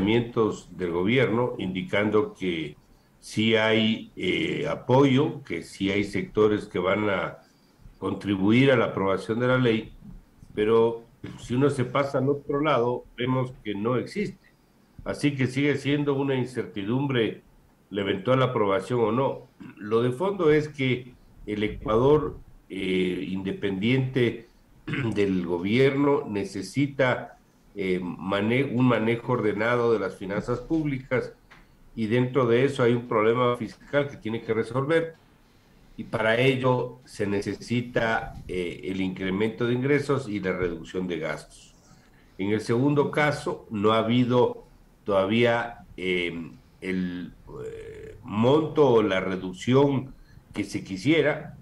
del gobierno indicando que sí hay eh, apoyo, que sí hay sectores que van a contribuir a la aprobación de la ley, pero si uno se pasa al otro lado, vemos que no existe. Así que sigue siendo una incertidumbre la eventual aprobación o no. Lo de fondo es que el Ecuador, eh, independiente del gobierno, necesita eh, un manejo ordenado de las finanzas públicas y dentro de eso hay un problema fiscal que tiene que resolver y para ello se necesita eh, el incremento de ingresos y la reducción de gastos. En el segundo caso, no ha habido todavía eh, el eh, monto o la reducción que se quisiera.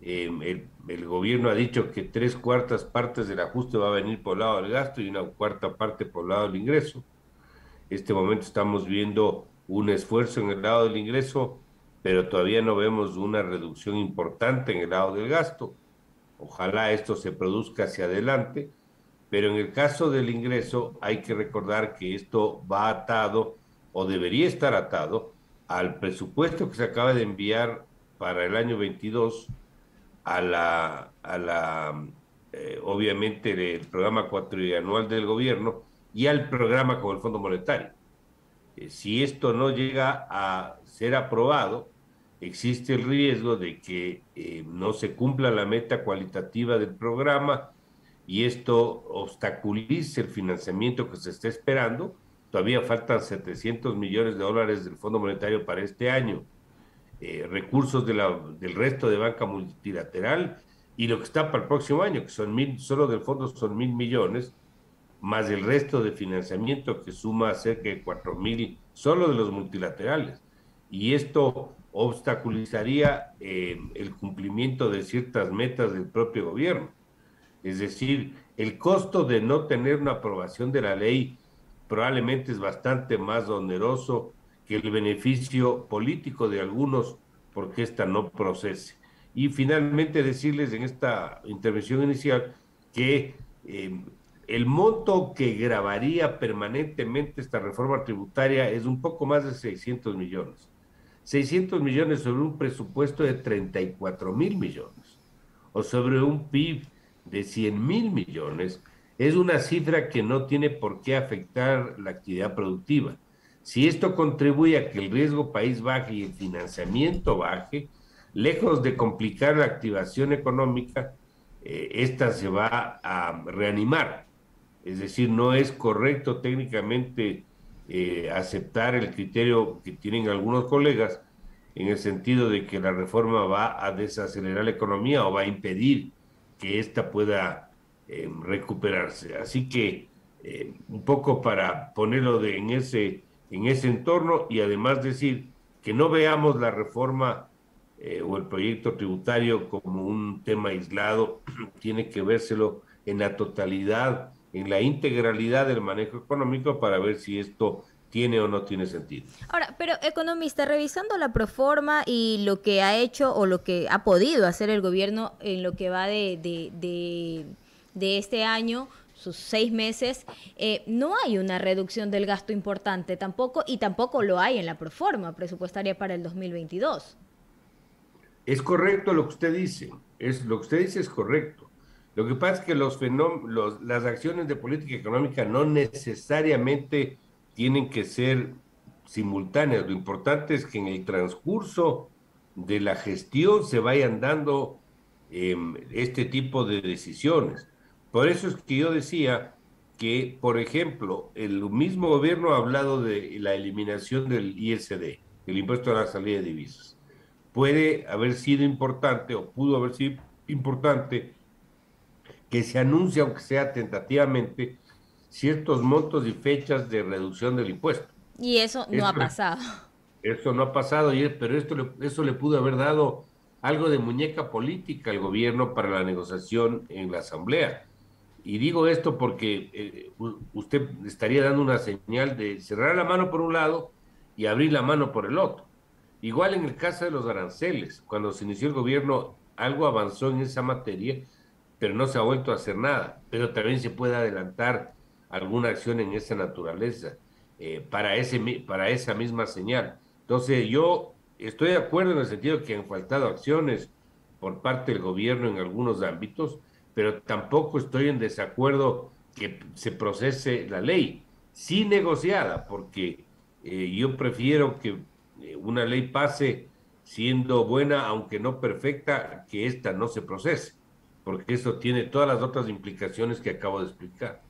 El, el, gobierno ha dicho que tres cuartas partes del ajuste va a venir por el lado del gasto y una cuarta parte por el lado del ingreso. Este momento estamos viendo un esfuerzo en el lado del ingreso pero todavía no vemos una reducción importante en el lado del gasto. Ojalá esto se produzca hacia adelante, pero en el caso del ingreso hay que recordar que esto va atado o debería estar atado al presupuesto que se acaba de enviar para el año 22 a la, a la eh, obviamente el programa cuatrianual del gobierno y al programa con el Fondo Monetario. Eh, si esto no llega a ser aprobado, existe el riesgo de que eh, no se cumpla la meta cualitativa del programa y esto obstaculice el financiamiento que se está esperando. Todavía faltan 700 millones de dólares del Fondo Monetario para este año, eh, recursos de la, del resto de banca multilateral y lo que está para el próximo año, que son mil, solo del fondo son mil millones, más el resto de financiamiento que suma cerca de cuatro mil solo de los multilaterales. Y esto obstaculizaría eh, el cumplimiento de ciertas metas del propio gobierno. Es decir, el costo de no tener una aprobación de la ley probablemente es bastante más oneroso que el beneficio político de algunos porque ésta no procese. Y finalmente decirles en esta intervención inicial que eh, el monto que grabaría permanentemente esta reforma tributaria es un poco más de 600 millones. 600 millones sobre un presupuesto de 34 mil millones o sobre un PIB de 100 mil millones, es una cifra que no tiene por qué afectar la actividad productiva. Si esto contribuye a que el riesgo país baje y el financiamiento baje, lejos de complicar la activación económica, eh, esta se va a reanimar. Es decir, no es correcto técnicamente eh, aceptar el criterio que tienen algunos colegas en el sentido de que la reforma va a desacelerar la economía o va a impedir que ésta pueda eh, recuperarse. Así que un poco para ponerlo de, en, ese, en ese entorno y además decir que no veamos la reforma o el proyecto tributario como un tema aislado, tiene que vérselo en la totalidad en la integralidad del manejo económico para ver si esto tiene o no tiene sentido. Ahora, pero economista, revisando la proforma y lo que ha hecho o lo que ha podido hacer el gobierno en lo que va de, de, de, este año, sus seis meses, eh, no hay una reducción del gasto importante tampoco y tampoco lo hay en la proforma presupuestaria para el 2022. Es correcto lo que usted dice, es lo que usted dice es correcto. Lo que pasa es que los fenómenos, las acciones de política económica no necesariamente tienen que ser simultáneas. Lo importante es que en el transcurso de la gestión se vayan dando em, este tipo de decisiones. Por eso es que yo decía que, por ejemplo, el mismo gobierno ha hablado de la eliminación del ISD, el impuesto a la salida de divisas. Puede haber sido importante o pudo haber sido importante que se anuncie, aunque sea tentativamente, ciertos montos y fechas de reducción del impuesto. Y eso no ha pasado. Eso no ha pasado, pero esto le, eso le pudo haber dado algo de muñeca política al gobierno para la negociación en la Asamblea. Y digo esto porque eh, usted estaría dando una señal de cerrar la mano por un lado y abrir la mano por el otro. Igual en el caso de los aranceles, cuando se inició el gobierno, algo avanzó en esa materia, pero no se ha vuelto a hacer nada. Pero también se puede adelantar alguna acción en esa naturaleza. eh, para, ese, para esa misma señal. Entonces yo estoy de acuerdo en el sentido que han faltado acciones por parte del gobierno en algunos ámbitos, pero tampoco estoy en desacuerdo que se procese la ley, sí negociada, porque eh, yo prefiero que eh, una ley pase siendo buena, aunque no perfecta, que esta no se procese, porque eso tiene todas las otras implicaciones que acabo de explicar.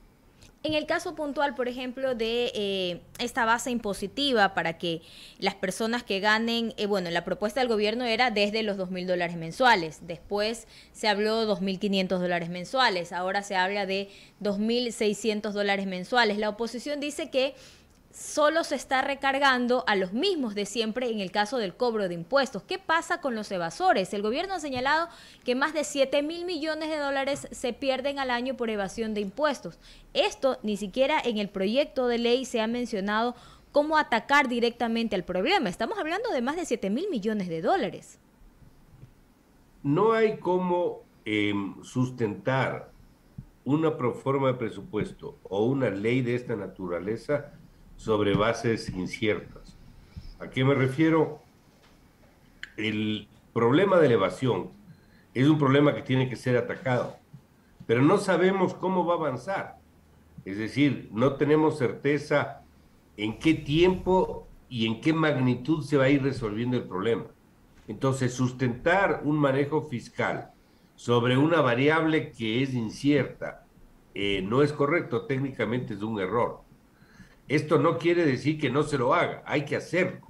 En el caso puntual, por ejemplo, de eh, esta base impositiva para que las personas que ganen, eh, bueno, la propuesta del gobierno era desde los dos mil dólares mensuales, después se habló dos mil quinientos dólares mensuales, ahora se habla de dos mil seiscientos dólares mensuales. La oposición dice que solo se está recargando a los mismos de siempre en el caso del cobro de impuestos. ¿Qué pasa con los evasores? El gobierno ha señalado que más de 7 mil millones de dólares se pierden al año por evasión de impuestos. Esto ni siquiera en el proyecto de ley se ha mencionado cómo atacar directamente al problema. Estamos hablando de más de 7 mil millones de dólares. No hay cómo em, sustentar una proforma de presupuesto o una ley de esta naturaleza sobre bases inciertas. ¿A qué me refiero? El problema de elevación es un problema que tiene que ser atacado, pero no sabemos cómo va a avanzar. Es decir, no tenemos certeza en qué tiempo y en qué magnitud se va a ir resolviendo el problema. Entonces, sustentar un manejo fiscal sobre una variable que es incierta eh, no es correcto, técnicamente es un error. Esto no quiere decir que no se lo haga, hay que hacerlo,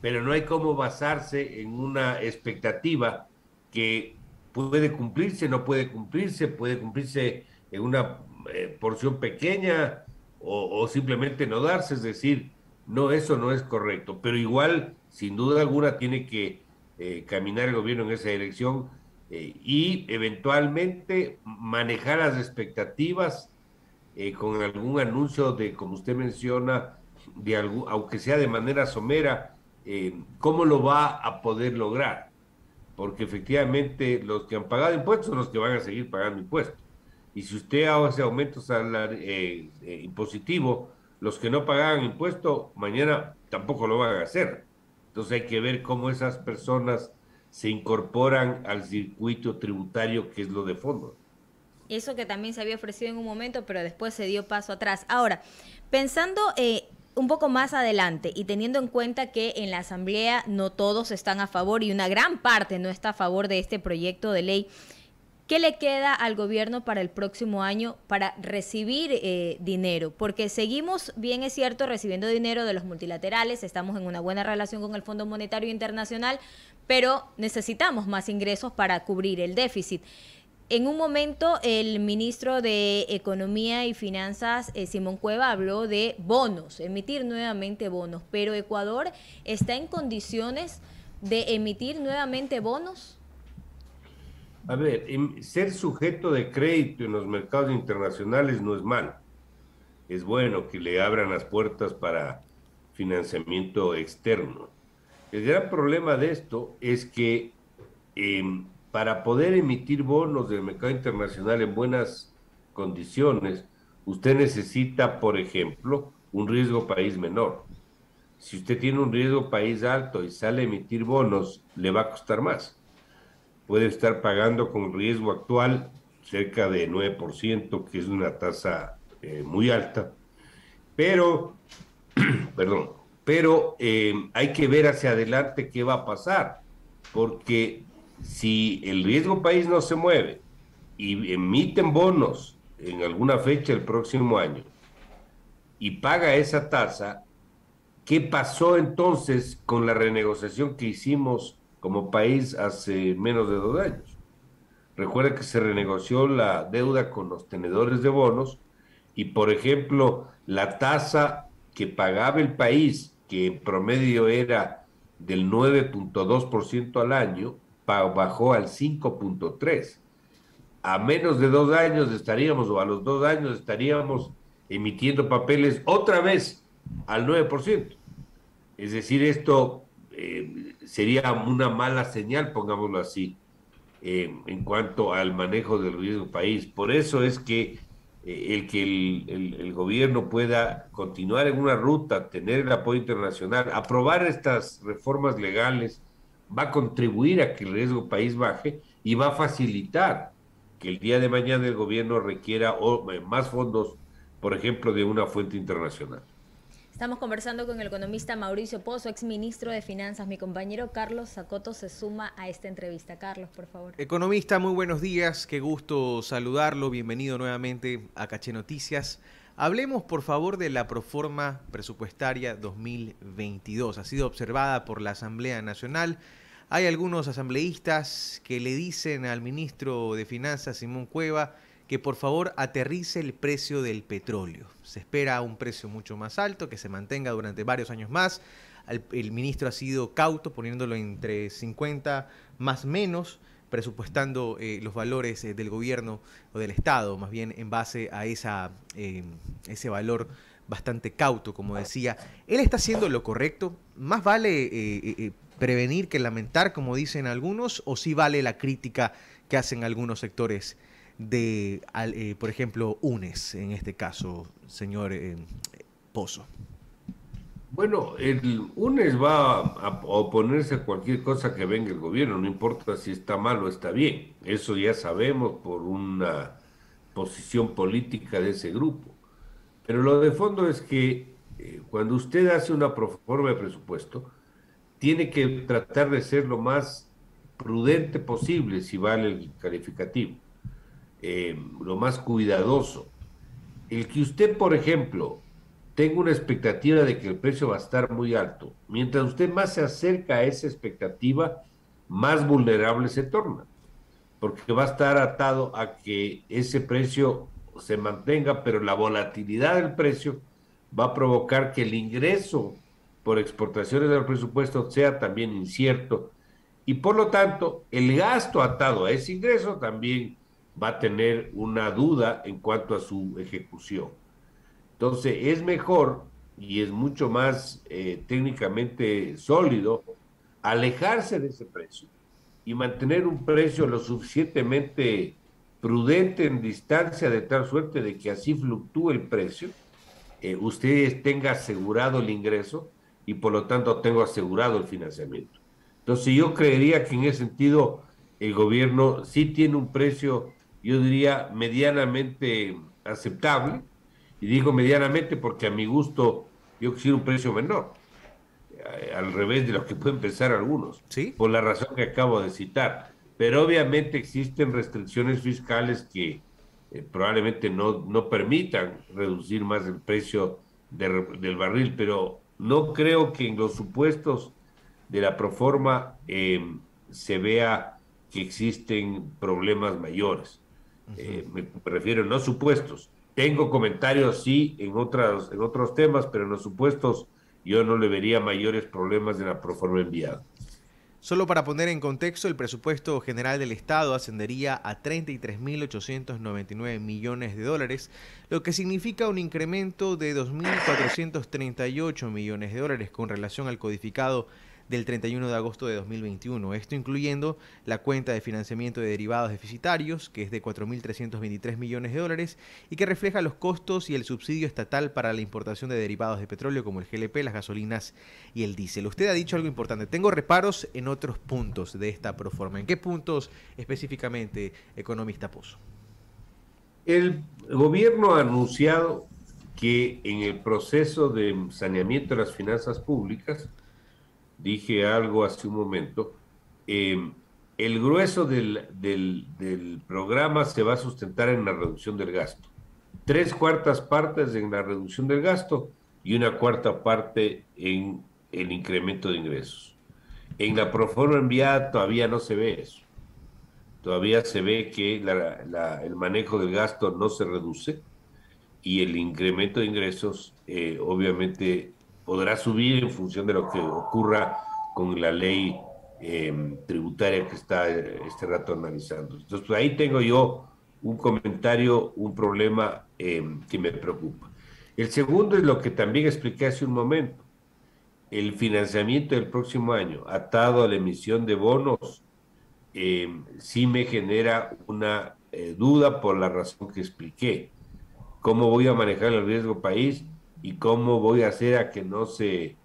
pero no hay cómo basarse en una expectativa que puede cumplirse, no puede cumplirse, puede cumplirse en una eh, porción pequeña o, simplemente no darse, es decir, no, eso no es correcto, pero igual, sin duda alguna, tiene que eh, caminar el gobierno en esa dirección eh, y eventualmente manejar las expectativas eh, con algún anuncio de, como usted menciona, de algún, aunque sea de manera somera, eh, ¿cómo lo va a poder lograr? Porque efectivamente los que han pagado impuestos son los que van a seguir pagando impuestos. Y si usted hace aumento salarial, eh, impositivo, los que no pagaban impuesto, mañana tampoco lo van a hacer. Entonces hay que ver cómo esas personas se incorporan al circuito tributario que es lo de fondo. Eso que también se había ofrecido en un momento, pero después se dio paso atrás. Ahora, pensando eh, un poco más adelante y teniendo en cuenta que en la Asamblea no todos están a favor y una gran parte no está a favor de este proyecto de ley, ¿Qué le queda al gobierno para el próximo año para recibir eh, dinero? Porque seguimos, bien es cierto, recibiendo dinero de los multilaterales, estamos en una buena relación con el Fondo Monetario Internacional, pero necesitamos más ingresos para cubrir el déficit. En un momento, el ministro de Economía y Finanzas, eh, Simón Cueva, habló de bonos, emitir nuevamente bonos, pero Ecuador está en condiciones de emitir nuevamente bonos. A ver, em, ser sujeto de crédito en los mercados internacionales no es malo. Es bueno que le abran las puertas para financiamiento externo. El gran problema de esto es que em, para poder emitir bonos del mercado internacional en buenas condiciones, usted necesita, por ejemplo, un riesgo país menor. Si usted tiene un riesgo país alto y sale a emitir bonos, le va a costar más. Puede estar pagando con riesgo actual cerca de 9%, que es una tasa eh, muy alta. Pero, perdón, pero eh, hay que ver hacia adelante qué va a pasar, porque si el riesgo país no se mueve y emiten bonos en alguna fecha el próximo año y paga esa tasa, ¿qué pasó entonces con la renegociación que hicimos como país hace menos de dos años? Recuerda que se renegoció la deuda con los tenedores de bonos y, por ejemplo, la tasa que pagaba el país, que en promedio era del 9.2% al año, bajó al 5.3. A menos de dos años estaríamos, o a los dos años estaríamos emitiendo papeles otra vez al 9%. Es decir, esto eh, sería una mala señal, pongámoslo así, eh, en cuanto al manejo del riesgo país. Por eso es que eh, el que el, gobierno pueda continuar en una ruta, tener el apoyo internacional, aprobar estas reformas legales, va a contribuir a que el riesgo país baje y va a facilitar que el día de mañana el gobierno requiera eh, más fondos, por ejemplo, de una fuente internacional. Estamos conversando con el economista Mauricio Pozo, ex ministro de Finanzas. Mi compañero Carlos Zacoto se suma a esta entrevista. Carlos, por favor. Economista, muy buenos días. Qué gusto saludarlo. Bienvenido nuevamente a Caché Noticias. Hablemos, por favor, de la proforma presupuestaria 2022. Ha sido observada por la Asamblea Nacional. Hay algunos asambleístas que le dicen al ministro de Finanzas, Simón Cueva, que por favor aterrice el precio del petróleo. Se espera un precio mucho más alto, que se mantenga durante varios años más. El, ministro ha sido cauto, poniéndolo entre 50 más menos, presupuestando eh, los valores eh, del gobierno o del Estado, más bien en base a esa, eh, ese valor bastante cauto, como decía. Él está haciendo lo correcto. Más vale prevenir que lamentar, como dicen algunos, o sí vale la crítica que hacen algunos sectores de, eh, por ejemplo, UNES, en este caso, señor eh, Pozo? Bueno, el UNES va a oponerse a cualquier cosa que venga el gobierno, no importa si está mal o está bien. Eso ya sabemos por una posición política de ese grupo. Pero lo de fondo es que eh, cuando usted hace una proforma de presupuesto, tiene que tratar de ser lo más prudente posible si vale el calificativo. Eh, lo más cuidadoso. El que usted, por ejemplo, tenga una expectativa de que el precio va a estar muy alto, mientras usted más se acerca a esa expectativa, más vulnerable se torna, porque va a estar atado a que ese precio se mantenga, pero la volatilidad del precio va a provocar que el ingreso por exportaciones del presupuesto sea también incierto y por lo tanto el gasto atado a ese ingreso también va a tener una duda en cuanto a su ejecución. Entonces, es mejor y es mucho más eh, técnicamente sólido alejarse de ese precio y mantener un precio lo suficientemente prudente en distancia de tal suerte de que así fluctúe el precio, eh, ustedes tenga asegurado el ingreso y por lo tanto tengo asegurado el financiamiento. Entonces yo creería que en ese sentido el gobierno sí tiene un precio yo diría, medianamente aceptable. Y digo medianamente porque a mi gusto yo quisiera un precio menor, eh, al revés de lo que pueden pensar algunos, ¿Sí? por la razón que acabo de citar. Pero obviamente existen restricciones fiscales que eh, probablemente no, no permitan reducir más el precio del barril, pero no creo que en los supuestos de la proforma eh, se vea que existen problemas mayores. Eh, me, refiero no supuestos. Tengo comentarios, sí, en, otras, en otros temas, pero en los supuestos yo no le vería mayores problemas de la proforma enviada. Solo para poner en contexto, el presupuesto general del Estado ascendería a 33.899 millones de dólares, lo que significa un incremento de 2.438 millones de dólares con relación al codificado del 31 de agosto de 2021. Esto incluyendo la cuenta de financiamiento de derivados deficitarios, que es de 4.323 millones de dólares y que refleja los costos y el subsidio estatal para la importación de derivados de petróleo como el GLP, las gasolinas y el diésel. Usted ha dicho algo importante. Tengo reparos en otros puntos de esta proforma. ¿En qué puntos específicamente, economista Pozo? El gobierno ha anunciado que en el proceso de saneamiento de las finanzas públicas, dije algo hace un momento, em, el grueso del, programa se va a sustentar en la reducción del gasto. Tres cuartas partes en la reducción del gasto y una cuarta parte en el incremento de ingresos. En la proforma enviada todavía no se ve eso. Todavía se ve que el manejo del gasto no se reduce y el incremento de ingresos eh, obviamente podrá subir en función de lo que ocurra con la ley em, tributaria que está este rato analizando. Entonces, pues, ahí tengo yo un comentario, un problema em, que me preocupa. El segundo es lo que también expliqué hace un momento. El financiamiento del próximo año, atado a la emisión de bonos, eh, sí me genera una eh, duda por la razón que expliqué. cómo voy a manejar el riesgo país y cómo voy a hacer a que no se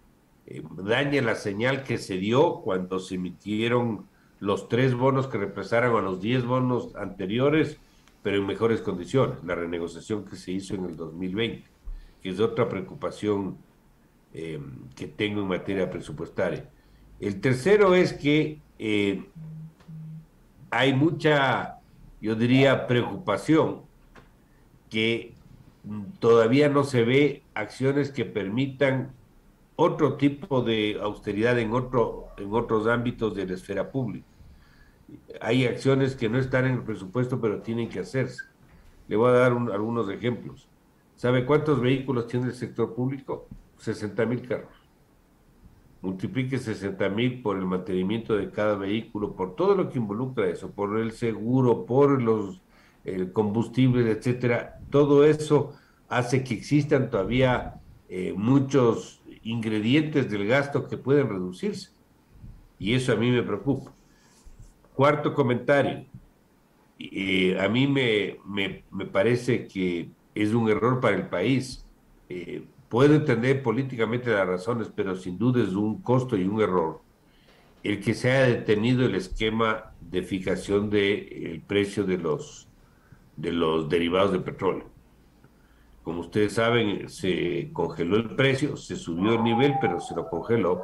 eh, dañe la señal que se dio cuando se emitieron los tres bonos que reemplazaron a los diez bonos anteriores, pero en mejores condiciones, la renegociación que se hizo en el 2020, que es otra preocupación eh, que tengo en materia presupuestaria. El tercero es que eh, hay mucha, yo diría, preocupación que todavía no se ve acciones que permitan otro tipo de austeridad en, otro, en otros ámbitos de la esfera pública. Hay acciones que no están en el presupuesto, pero tienen que hacerse. Le voy a dar algunos ejemplos. ¿Sabe cuántos vehículos tiene el sector público? 60 mil carros. Multiplique 60 mil por el mantenimiento de cada vehículo, por todo lo que involucra eso, por el seguro, por los el combustible, etcétera. Todo eso hace que existan todavía eh, muchos ingredientes del gasto que pueden reducirse. Y eso a mí me preocupa. Cuarto comentario. Eh, a mí me, me, me, parece que es un error para el país. Eh, puedo entender políticamente las razones, pero sin duda es un costo y un error el que se haya detenido el esquema de fijación del precio de los, de los derivados de petróleo. Como ustedes saben, se congeló el precio, se subió el nivel, pero se lo congeló.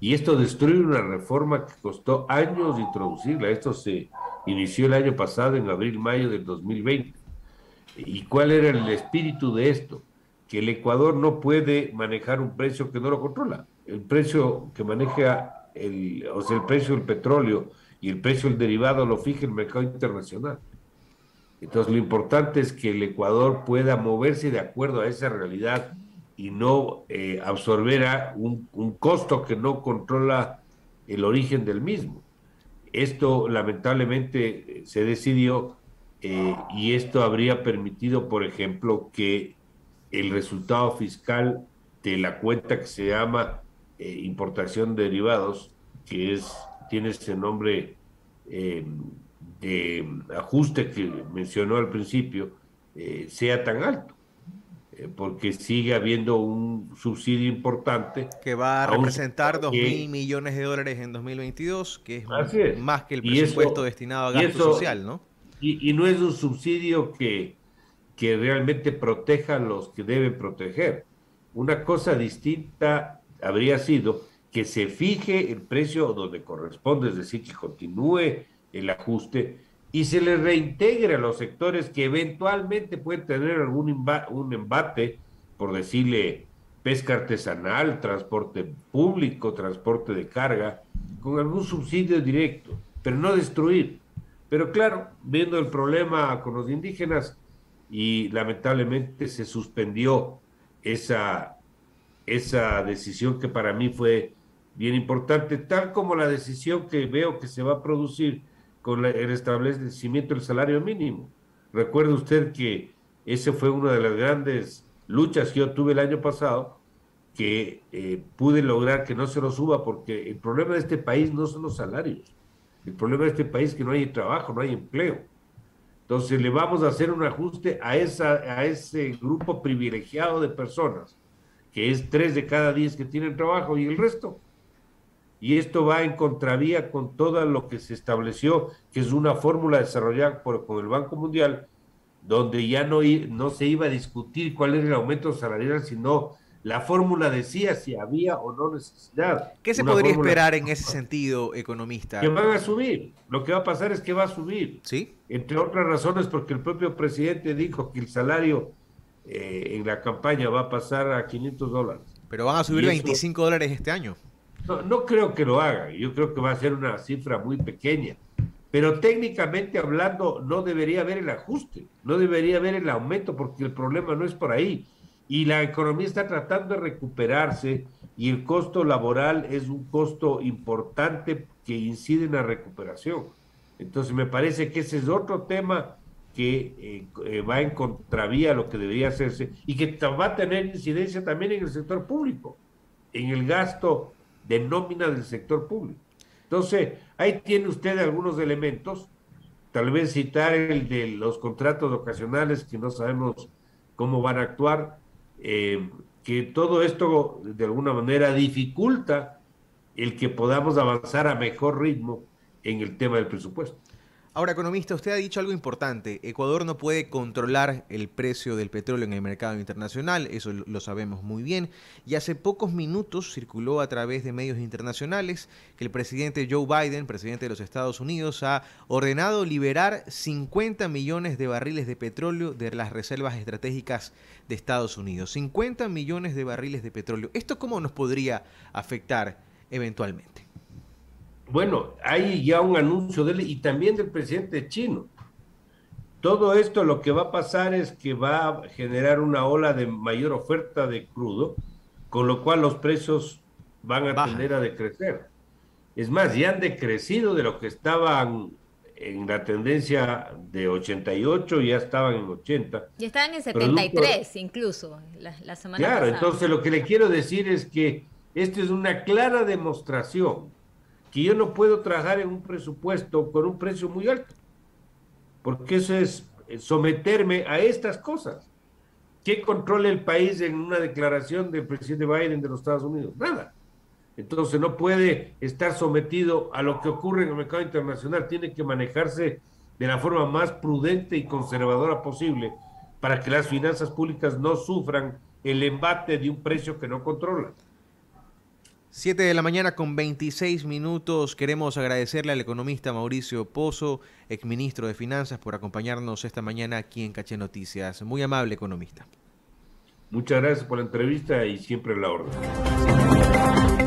Y esto destruye una reforma que costó años introducirla. Esto se inició el año pasado, en abril-mayo del 2020. ¿Y cuál era el espíritu de esto? Que el Ecuador no puede manejar un precio que no lo controla. El precio que maneja, el, o sea, el precio del petróleo y el precio del derivado lo fija el mercado internacional. Entonces lo importante es que el Ecuador pueda moverse de acuerdo a esa realidad y no eh, absorber un, costo que no controla el origen del mismo. Esto lamentablemente se decidió eh, y esto habría permitido, por ejemplo, que el resultado fiscal de la cuenta que se llama eh, importación de derivados, que es tiene ese nombre de ajuste que mencionó al principio eh, sea tan alto, eh, porque sigue habiendo un subsidio importante. Que va a representar dos mil millones de dólares en 2022, que es, más que el presupuesto destinado a gasto social, ¿no? Y, no es un subsidio que, que realmente proteja a los que deben proteger. Una cosa distinta habría sido que se fije el precio donde corresponde, es decir, que continúe el ajuste y se le reintegre a los sectores que eventualmente pueden tener algún un embate, por decirle pesca artesanal, transporte público, transporte de carga, con algún subsidio directo, pero no destruir. Pero claro, viendo el problema con los indígenas y lamentablemente se suspendió esa, esa decisión que para mí fue bien importante, tal como la decisión que veo que se va a producir con el establecimiento del salario mínimo. Recuerde usted que esa fue una de las grandes luchas que yo tuve el año pasado, que eh, pude lograr que no se lo suba, porque el problema de este país no son los salarios. El problema de este país es que no hay trabajo, no hay empleo. Entonces le vamos a hacer un ajuste a, esa, a ese grupo privilegiado de personas, que es tres de cada diez que tienen trabajo y el resto y esto va en contravía con todo lo que se estableció, que es una fórmula desarrollada por, con el Banco Mundial, donde ya no, no se iba a discutir cuál era el aumento salarial, sino la fórmula decía si había o no necesidad. ¿Qué se podría esperar en ese sentido, economista? Que van a subir. Lo que va a pasar es que va a subir. Sí. Entre otras razones, porque el propio presidente dijo que el salario eh, en la campaña va a pasar a 500 dólares. Pero van a subir 25 dólares este año. No, creo que lo haga, yo creo que va a ser una cifra muy pequeña. Pero técnicamente hablando, no debería haber el ajuste, no debería haber el aumento, porque el problema no es por ahí. Y la economía está tratando de recuperarse y el costo laboral es un costo importante que incide en la recuperación. Entonces me parece que ese es otro tema que eh, eh, va en contravía a lo que debería hacerse y que va a tener incidencia también en el sector público, en el gasto de nómina del sector público. Entonces, ahí tiene usted algunos elementos, tal vez citar el de los contratos ocasionales que no sabemos cómo van a actuar, eh, que todo esto de alguna manera dificulta el que podamos avanzar a mejor ritmo en el tema del presupuesto. Ahora, economista, usted ha dicho algo importante. Ecuador no puede controlar el precio del petróleo en el mercado internacional, eso lo sabemos muy bien. Y hace pocos minutos circuló a través de medios internacionales que el presidente Joe Biden, presidente de los Estados Unidos, ha ordenado liberar 50 millones de barriles de petróleo de las reservas estratégicas de Estados Unidos. 50 millones de barriles de petróleo. ¿Esto cómo nos podría afectar eventualmente? Bueno, hay ya un anuncio de él y también del presidente chino. Todo esto lo que va a pasar es que va a generar una ola de mayor oferta de crudo, con lo cual los precios van a tender a decrecer. Es más, ya han decrecido de lo que estaban en la tendencia de 88, ya estaban en 80. Ya estaban en 73 incluso la, la semana claro, entonces lo que le quiero decir es que esto es una clara demostración que yo no puedo trabajar en un presupuesto con un precio muy alto, porque eso es someterme a estas cosas. ¿Qué controla el país en una declaración del presidente Biden de los Estados Unidos? Nada. Entonces no puede estar sometido a lo que ocurre en el mercado internacional, tiene que manejarse de la forma más prudente y conservadora posible para que las finanzas públicas no sufran el embate de un precio que no controla. 7 de la mañana con 26 minutos. Queremos agradecerle al economista Mauricio Pozo, exministro de Finanzas, por acompañarnos esta mañana aquí en Caché Noticias. Muy amable economista. Muchas gracias por la entrevista y siempre la orden.